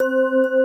Música